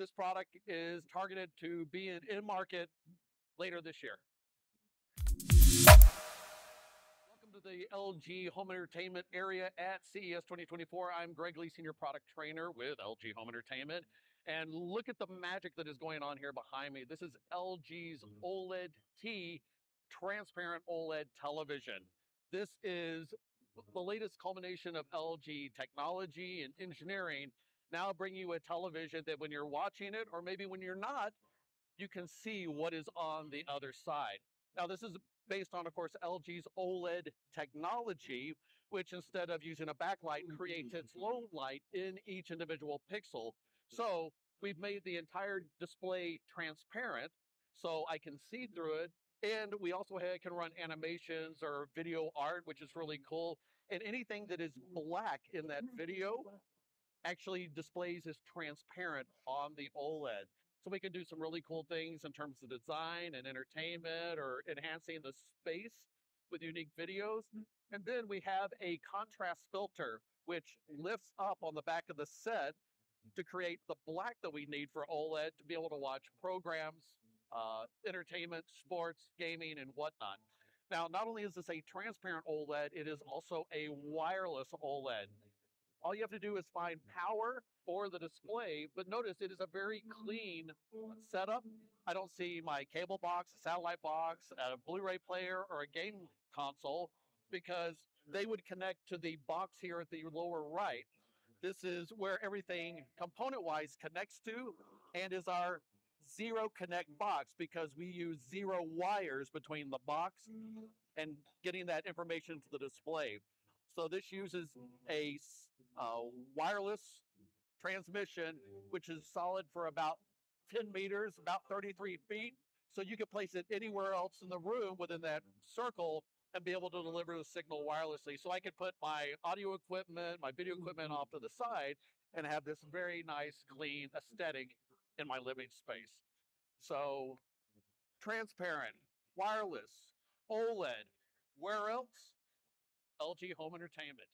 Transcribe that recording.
This product is targeted to be in, in market later this year. Welcome to the LG Home Entertainment area at CES 2024. I'm Gregg Lee, Senior Product Trainer with LG Home Entertainment. And look at the magic that is going on here behind me. This is LG's mm-hmm. OLED T transparent OLED television. This is the latest culmination of LG technology and engineering. Now bring you a television that when you're watching it, or maybe when you're not, you can see what is on the other side. Now, this is based on, of course, LG's OLED technology, which instead of using a backlight, creates its mm-hmm. own light in each individual pixel. So we've made the entire display transparent so I can see through it. And we also can run animations or video art, which is really cool. And anything that is black in that video actually displays as transparent on the OLED. So we can do some really cool things in terms of design and entertainment or enhancing the space with unique videos. And then we have a contrast filter, which lifts up on the back of the set to create the black that we need for OLED to be able to watch programs, uh, entertainment, sports, gaming, and whatnot. Now, not only is this a transparent OLED, it is also a wireless OLED. All you have to do is find mm. power for the display, but notice it is a very mm. clean setup. I don't see my cable box, a satellite box, a Blu-ray player, or a game console because they would connect to the box here at the lower right. This is where everything component-wise connects to and is our zero connect box because we use zero wires between the box mm. and getting that information to the display. So this uses a uh, wireless transmission, which is solid for about 10 meters, about 33 feet. So you can place it anywhere else in the room within that circle and be able to deliver the signal wirelessly. So I could put my audio equipment, my video equipment off to the side and have this very nice, clean aesthetic in my living space. So transparent, wireless, OLED. Where else? LG Home Entertainment.